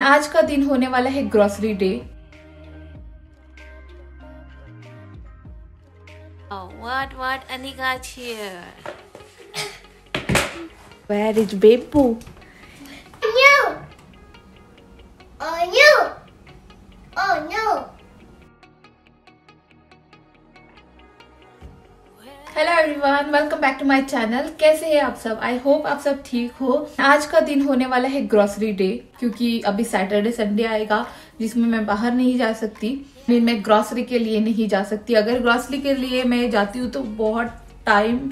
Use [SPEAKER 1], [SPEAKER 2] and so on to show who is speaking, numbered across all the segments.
[SPEAKER 1] आज का दिन होने वाला है grocery day
[SPEAKER 2] what what is
[SPEAKER 1] बेबू everyone welcome back to my channel कैसे हैं आप सब? आई होप आप सब ठीक हो. आज का दिन होने वाला है ग्रोसरी डे क्योंकि अभी सैटरडे संडे आएगा, जिसमें मैं बाहर नहीं जा सकती. मीन मैं ग्रोसरी के लिए नहीं जा सकती. अगर ग्रोसरी के लिए मैं जाती हूँ तो बहुत टाइम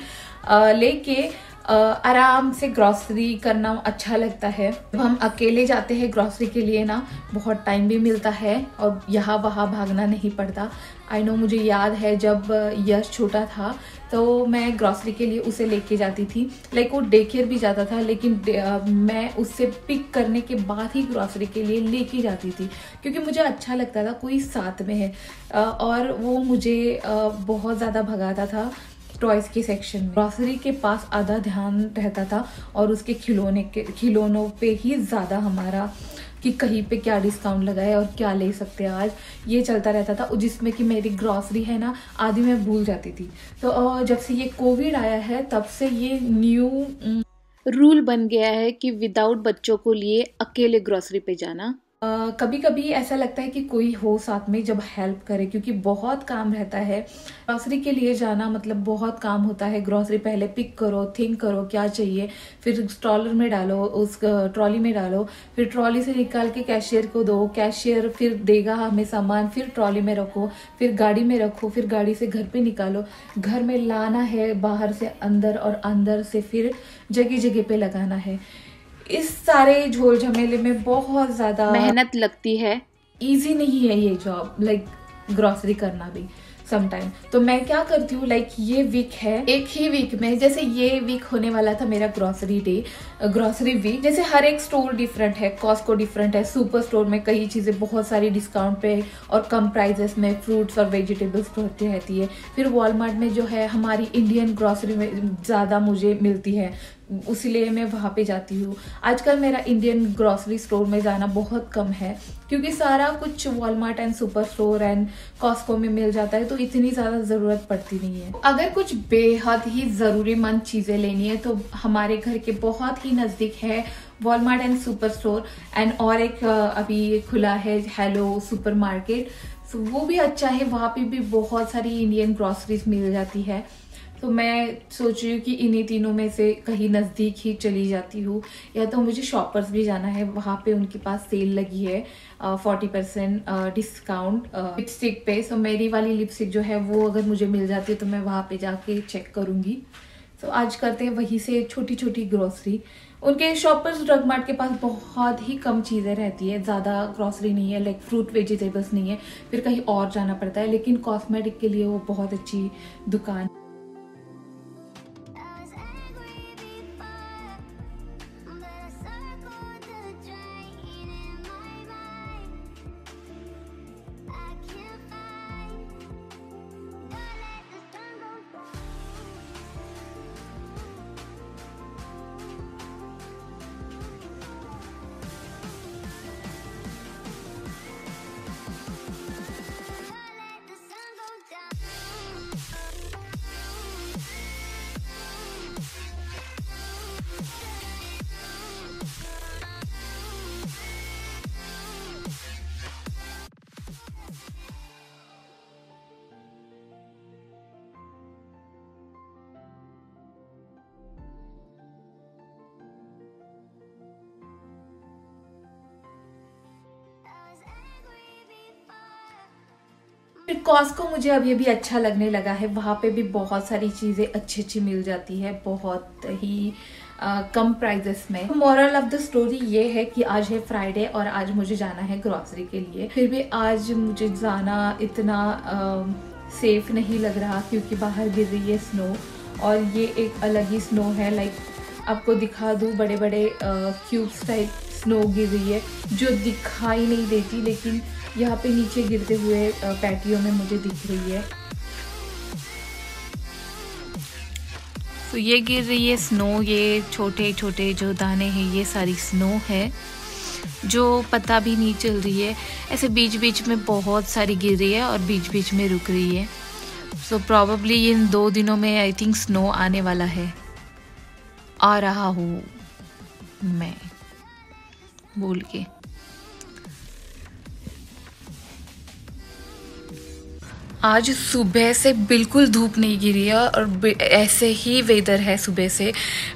[SPEAKER 1] लेके आराम से ग्रॉसरी करना अच्छा लगता है। जब हम अकेले जाते हैं ग्रॉसरी के लिए ना, बहुत टाइम भी मिलता है और यहाँ वहाँ भागना नहीं पड़ता। आई नो मुझे याद है जब यश छोटा था तो मैं ग्रॉसरी के लिए उसे लेके जाती थी। लाइक वो डे केयर भी जाता था, लेकिन मैं उससे पिक करने के बाद ही ग्रॉसरी के लिए लेके जाती थी। क्योंकि मुझे अच्छा लगता था, कोई साथ में है। और वो मुझे बहुत ज़्यादा भगाता था। टॉयज के सेक्शन में। ग्रोसरी के पास आधा ध्यान रहता था और उसके खिलौने के, खिलौनों पे ही ज़्यादा हमारा कि कहीं पे क्या डिस्काउंट लगाए और क्या ले सकते हैं आज। ये चलता रहता था जिसमें कि मेरी ग्रॉसरी है ना आदि मैं भूल जाती थी। तो जब से ये कोविड आया है, तब से ये न्यू
[SPEAKER 3] रूल बन गया है कि विदाउट बच्चों को लिए अकेले ग्रॉसरी पे जाना।
[SPEAKER 1] कभी कभी ऐसा लगता है कि कोई हो साथ में जब हेल्प करे, क्योंकि बहुत काम रहता है। ग्रॉसरी के लिए जाना मतलब बहुत काम होता है। ग्रॉसरी पहले पिक करो थिंक करो क्या चाहिए, फिर स्ट्रॉलर में डालो, उस ट्रॉली में डालो, फिर ट्रॉली से निकाल के कैशियर को दो। कैशियर फिर देगा हमें सामान, फिर ट्रॉली में रखो, फिर गाड़ी में रखो, फिर गाड़ी से घर पे निकालो। घर में लाना है बाहर से, अंदर और अंदर से फिर जगह जगह पे लगाना है। इस सारे झोल झमेले में बहुत ज़्यादा
[SPEAKER 3] मेहनत लगती है।
[SPEAKER 1] इजी नहीं है ये जॉब लाइक ग्रोसरी करना भी समटाइम तो मैं क्या करती हूँ लाइक ये वीक है एक ही वीक में जैसे ये वीक होने वाला था मेरा ग्रोसरी डे ग्रोसरी वीक जैसे हर एक स्टोर डिफरेंट है कॉस्को डिफरेंट है सुपर स्टोर में कई चीज़ें बहुत सारी डिस्काउंट पे और कम प्राइजेस में फ्रूट्स और वेजिटेबल्स होती रहती है। फिर वॉलमार्ट में जो है हमारी इंडियन ग्रोसरी में ज़्यादा मुझे मिलती है। उसीलिए मैं वहाँ पे जाती हूँ। आजकल मेरा इंडियन ग्रॉसरी स्टोर में जाना बहुत कम है, क्योंकि सारा कुछ Walmart and super store and Costco में मिल जाता है तो इतनी ज़्यादा ज़रूरत पड़ती नहीं है। अगर कुछ बेहद ही ज़रूरीमंद चीज़ें लेनी है तो हमारे घर के बहुत ही नज़दीक है Walmart and super store and और एक अभी खुला है हेलो सुपर मार्केट वो भी अच्छा है, वहाँ पे भी बहुत सारी इंडियन ग्रॉसरीज मिल जाती है। तो मैं सोच रही हूँ कि इन्हीं तीनों में से कहीं नज़दीक ही चली जाती हूँ। या तो मुझे शॉपर्स भी जाना है, वहाँ पे उनके पास सेल लगी है फोर्टी परसेंट डिस्काउंट लिपस्टिक पे। सो मेरी वाली लिपस्टिक जो है वो अगर मुझे मिल जाती है तो मैं वहाँ पे जाके चेक करूँगी। तो आज करते हैं वहीं से छोटी छोटी ग्रॉसरी उनके शॉपर्स ड्रग मार्ट के पास बहुत ही कम चीज़ें रहती है। ज़्यादा ग्रॉसरी नहीं है लाइक फ्रूट वेजिटेबल्स नहीं है। फिर कहीं और जाना पड़ता है, लेकिन कॉस्मेटिक के लिए वो बहुत अच्छी दुकान कॉस्को मुझे अभी अभी अच्छा लगने लगा है। वहाँ पे भी बहुत सारी चीज़ें अच्छी अच्छी मिल जाती है बहुत ही अ, कम प्राइजेस में। मॉरल ऑफ़ द स्टोरी ये है कि आज है फ्राइडे और आज मुझे जाना है ग्रॉसरी के लिए। फिर भी आज मुझे जाना इतना सेफ़ नहीं लग रहा क्योंकि बाहर गिर रही है स्नो और ये एक अलग ही स्नो है। लाइक आपको दिखा दूँ बड़े बड़े क्यूब्स टाइप स्नो गिर रही है जो दिखाई नहीं देती लेकिन यहाँ पे नीचे गिरते हुए पैटियो में मुझे दिख रही है।
[SPEAKER 3] तो ये गिर रही है स्नो ये छोटे छोटे जो दाने हैं ये सारी स्नो है
[SPEAKER 1] जो पता भी नहीं चल रही है। ऐसे बीच बीच में बहुत सारी गिर रही है और बीच बीच में रुक रही है। सो so, प्रॉबली इन दो दिनों में आई थिंक स्नो आने वाला है। आ रहा हूँ मैं। बोल के। आज सुबह से बिल्कुल धूप नहीं गिरी है और ऐसे ही वेदर है सुबह से।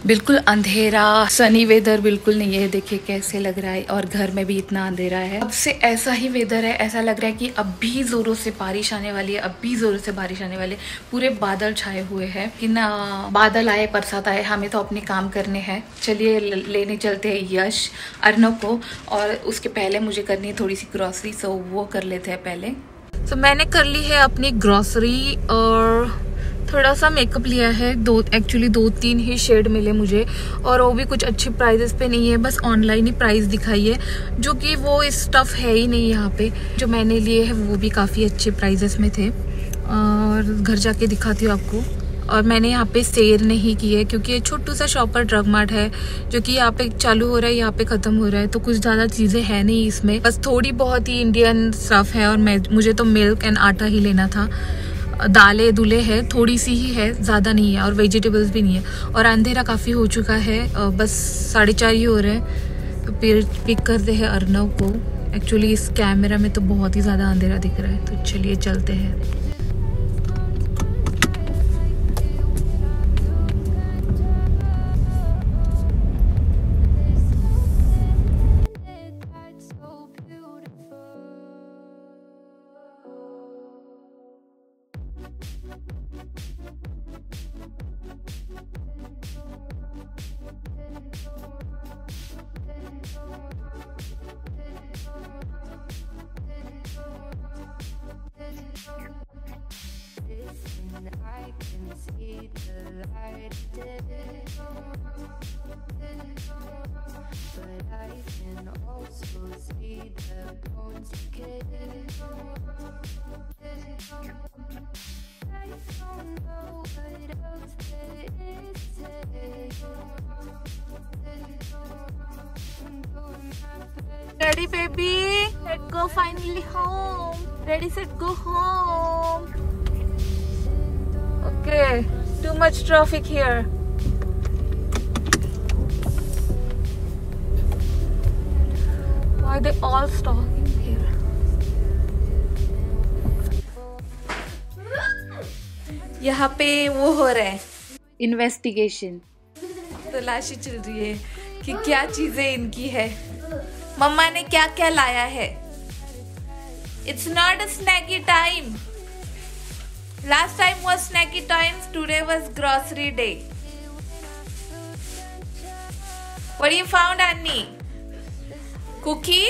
[SPEAKER 1] बिल्कुल अंधेरा सनी वेदर बिल्कुल नहीं है। देखिए कैसे लग रहा है और घर में भी इतना अंधेरा है। अब से ऐसा ही वेदर है, ऐसा लग रहा है कि अब भी जोरों से बारिश आने वाली है, अब भी जोरों से बारिश आने वाली है। पूरे बादल छाए हुए हैं। कि ना बादल आए, बरसात आए, हमें तो अपने काम करने हैं। चलिए लेने चलते हैं यश अर्नव को और उसके पहले मुझे करनी है थोड़ी सी ग्रॉसरी सो वो कर लेते हैं पहले। तो मैंने कर ली है अपनी ग्रॉसरी और थोड़ा सा मेकअप लिया है। दो एक्चुअली दो तीन ही शेड मिले मुझे और वो भी कुछ अच्छे प्राइजेस पे नहीं है, बस ऑनलाइन ही प्राइस दिखाई है, जो कि वो स्टफ़ है ही नहीं यहाँ पे। जो मैंने लिए हैं वो भी काफ़ी अच्छे प्राइजेस में थे। और घर जाके दिखाती हूँ आपको। और मैंने यहाँ पे सेल नहीं की है क्योंकि ये छोटू सा शॉपर ड्रग मार्ट है, जो कि यहाँ पे चालू हो रहा है, यहाँ पे ख़त्म हो रहा है तो कुछ ज़्यादा चीज़ें हैं नहीं इसमें। बस थोड़ी बहुत ही इंडियन स्टफ़ है और मैं, मुझे तो मिल्क एंड आटा ही लेना था। दालें दुले है, थोड़ी सी ही है, ज़्यादा नहीं है और वेजिटेबल्स भी नहीं है। और अंधेरा काफ़ी हो चुका है बस साढ़े चार ही हो रहे हैं। तो फिर पिक करते हैं अर्नव को। एक्चुअली इस कैमरा में तो बहुत ही ज़्यादा अंधेरा दिख रहा है तो चलिए चलते हैं। Ready, baby? Let's go finally home. Ready, set, go home. Okay, too much traffic here. Why are they all here? यहाँ पे वो हो रहा है।
[SPEAKER 3] इन्वेस्टिगेशन
[SPEAKER 1] तलाशी चल रही है कि क्या चीज़ें इनकी है। मम्मा ने क्या क्या लाया है? It's not a snacky time Last time was snacky times, today was grocery day. What do you found, Annie? Cookie?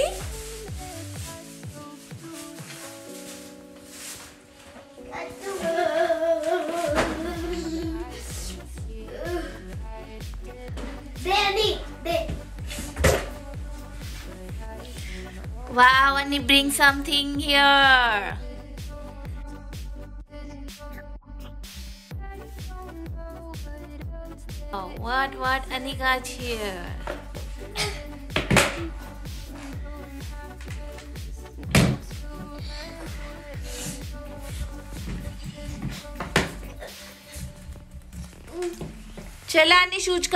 [SPEAKER 2] Baby, baby.
[SPEAKER 1] Wow, Annie, bring something here. Oh, what, what got here? चला shoes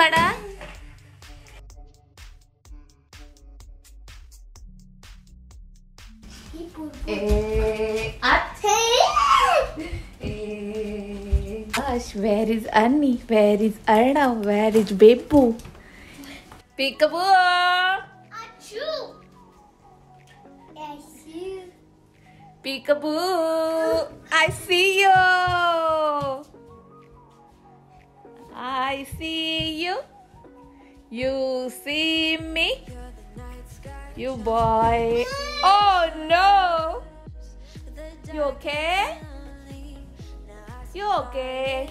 [SPEAKER 1] where is Annie? Where is Arnav? Where is Beppu? Peekaboo!
[SPEAKER 2] Achoo! I see. you.
[SPEAKER 1] Peekaboo! I see you! I see you. You see me? You boy. Oh no! You okay? You okay?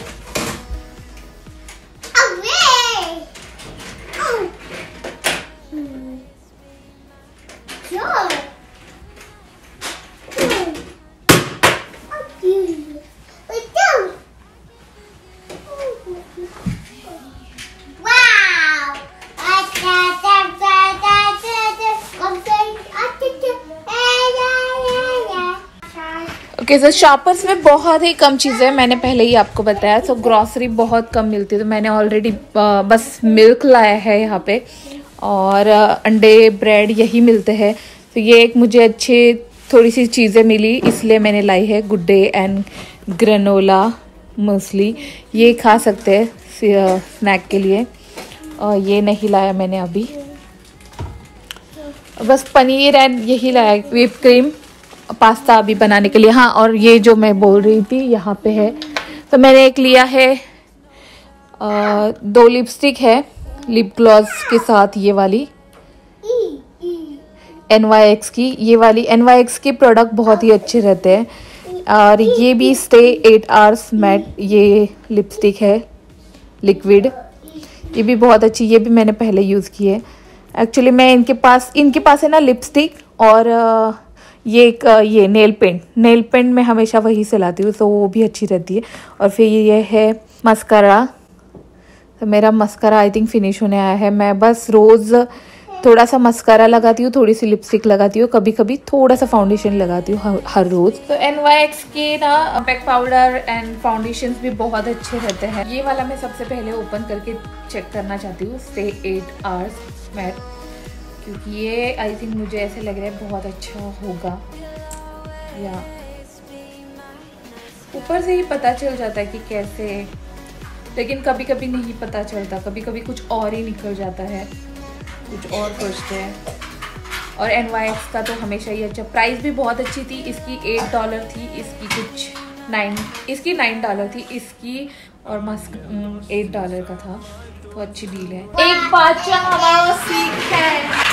[SPEAKER 1] Okay sir shoppers में बहुत ही कम चीज़ें हैं, मैंने पहले ही आपको बताया सो grocery बहुत कम मिलती है तो मैंने ऑलरेडी बस मिल्क लाया है यहाँ पे, और अंडे ब्रेड यही मिलते हैं तो ये एक मुझे अच्छी थोड़ी सी चीज़ें मिली, इसलिए मैंने लाई है, गुड्डे एंड ग्रेनोला मूसली ये खा सकते हैं स्नैक के लिए और ये नहीं लाया मैंने अभी, बस पनीर एंड यही लाया व्हिप क्रीम पास्ता अभी बनाने के लिए। हाँ और ये जो मैं बोल रही थी यहाँ पे है। तो मैंने एक लिया है अ, दो लिपस्टिक है लिप ग्लॉस के साथ ये वाली। एन वाई एक्स की ये वाली। एन वाई एक्स के प्रोडक्ट बहुत ही अच्छे रहते हैं। और ये भी स्टे एट आवर्स मैट ये लिपस्टिक है लिक्विड ये भी बहुत अच्छी ये भी मैंने पहले यूज़ की है। एक्चुअली मैं इनके पास इनके पास है ना लिपस्टिक और अ, ये एक ये नेल पेंट नेल पेंट मैं हमेशा वही से लाती हूँ तो वो भी अच्छी रहती है। और फिर ये है मस्करा तो मेरा मस्करा आई थिंक फिनिश होने आया है। मैं बस रोज़ थोड़ा सा मस्करा लगाती हूँ थोड़ी सी लिपस्टिक लगाती हूँ कभी कभी थोड़ा सा फाउंडेशन लगाती हूँ हर, हर रोज। तो एन वाई एक्स के ना बैक पाउडर एंड फाउंडेशन भी बहुत अच्छे रहते हैं। ये वाला मैं सबसे पहले ओपन करके चेक करना चाहती हूँ। स्टे एट आवर्स मैट क्योंकि ये आई थिंक मुझे ऐसे लग रहा है बहुत अच्छा होगा। या। ऊपर से ही पता चल जाता है कि कैसे। लेकिन कभी कभी नहीं पता चलता कभी कभी कुछ और ही निकल जाता है। कुछ और सोचते हैं। और एन का तो हमेशा ही अच्छा। प्राइस भी बहुत अच्छी थी, इसकी एट डॉलर थी, इसकी कुछ नाइन इसकी नाइन डॉलर थी, इसकी और मस्क एट डॉलर का था। तो अच्छी डील है। एक बच्चा हमारा सीख है।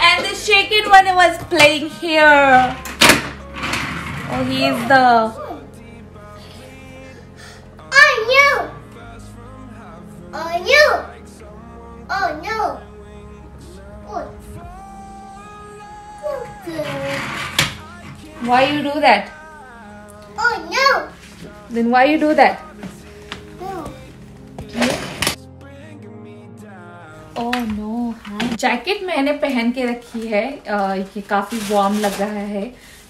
[SPEAKER 1] And the shaken one was playing here. Oh, he's the.
[SPEAKER 2] Are you! Are you! Oh, no!
[SPEAKER 1] Why you do that?
[SPEAKER 2] Oh, no!
[SPEAKER 1] Then why you do that? Jacket मैंने पहन के रखी है ये काफ़ी वार्म लग रहा है।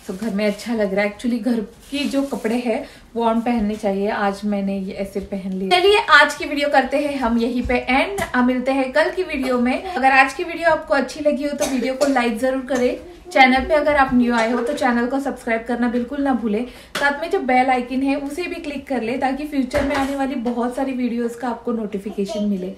[SPEAKER 1] तो घर में अच्छा लग रहा है। एक्चुअली घर की जो कपड़े हैं वार्म पहनने चाहिए। आज मैंने ये ऐसे पहन लिए। चलिए आज की वीडियो करते हैं हम यहीं पे एंड मिलते हैं कल की वीडियो में। अगर आज की वीडियो आपको अच्छी लगी हो तो वीडियो को लाइक ज़रूर करें। चैनल पे अगर आप न्यू आए हो तो चैनल को सब्सक्राइब करना बिल्कुल ना भूले। साथ में जो बेल आइकन है, उसे भी क्लिक कर ले ताकि फ्यूचर में आने वाली बहुत सारी वीडियोस का आपको नोटिफिकेशन मिले।